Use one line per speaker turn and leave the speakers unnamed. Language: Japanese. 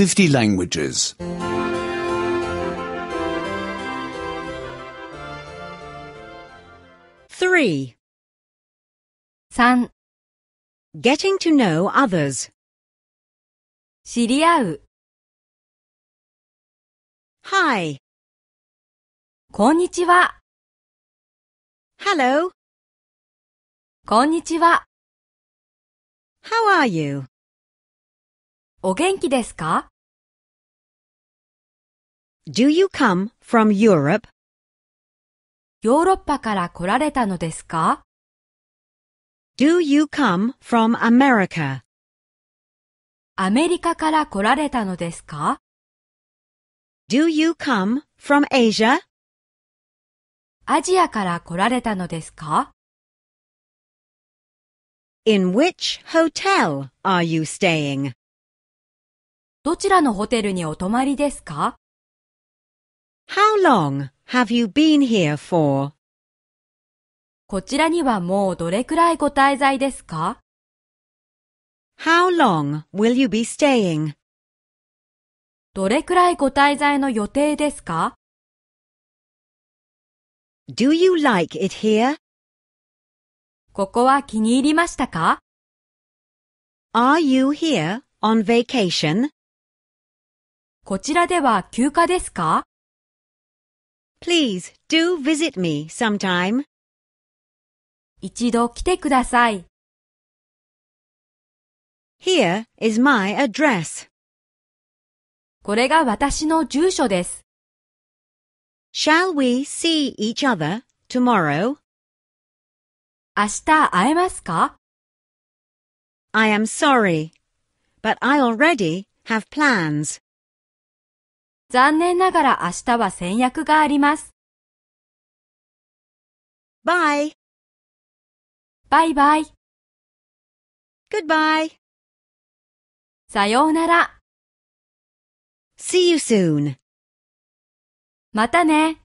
50 languages.
3.
3.
Getting to know others.
知り合う。
Hi.
こんにちは。
Hello.
こんにちは。
How are you?
お元気ですか
Do you come from Europe?
ヨーロッパから来られたのですか
Do you come from America?
アメリカから来られたのですか
Do you come from Asia?
アジアから来られたのですか
In which hotel are you staying?
どちらのホテルにお泊まりですか
How long have you been here for?
こちらにはもうどれくらいご滞在ですか
How long will you be staying?
どれくらいご滞在の予定ですか
Do you like it here?
ここは気に入りましたか
Are you here on vacation?
こちらでは休暇ですか
Please do visit me sometime.
一度来てください。
Here is my address.
これが私の住所です。
Shall we see each other tomorrow?
明日会えますか
I am sorry, but I already have plans.
残念ながら明日は先約があります。
Bye.
バイバイ。
Goodbye.
さようなら。
See you soon.
またね。